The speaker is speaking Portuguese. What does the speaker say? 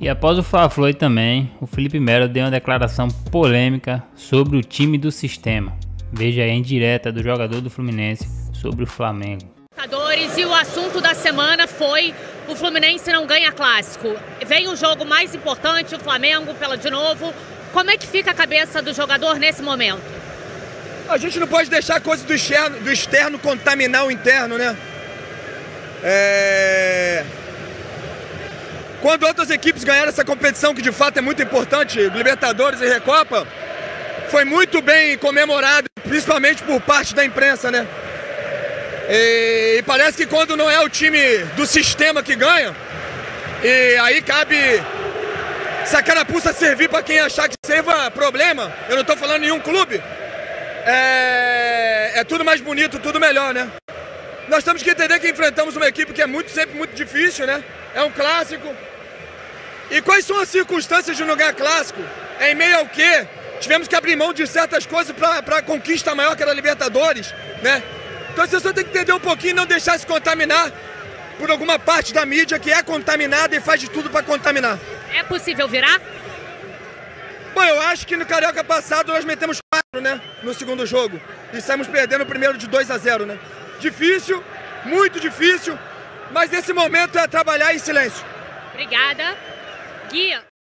E após o Fla-Flu também, o Felipe Melo deu uma declaração polêmica sobre o time do sistema. Veja aí em direta do jogador do Fluminense sobre o Flamengo. E o assunto da semana foi o Fluminense não ganha clássico. Vem o jogo mais importante, o Flamengo pela de novo. Como é que fica a cabeça do jogador nesse momento? A gente não pode deixar a coisa do externo, do externo contaminar o interno, né? É... Quando outras equipes ganharam essa competição, que de fato é muito importante, Libertadores e Recopa, foi muito bem comemorado, principalmente por parte da imprensa, né? E, e parece que quando não é o time do sistema que ganha, e aí cabe se a carapuça servir para quem achar que serva problema, eu não estou falando nenhum clube, é, é tudo mais bonito, tudo melhor, né? Nós temos que entender que enfrentamos uma equipe que é muito, sempre muito difícil, né? É um clássico. E quais são as circunstâncias de um lugar clássico? É em meio ao quê? Tivemos que abrir mão de certas coisas para a conquista maior que era a Libertadores, né? Então você só tem que entender um pouquinho e não deixar se contaminar por alguma parte da mídia que é contaminada e faz de tudo para contaminar. É possível virar? Bom, eu acho que no Carioca passado nós metemos quatro, né? No segundo jogo. E saímos perdendo o primeiro de 2 a 0 né? Difícil, muito difícil, mas nesse momento é trabalhar em silêncio. Obrigada. Yeah.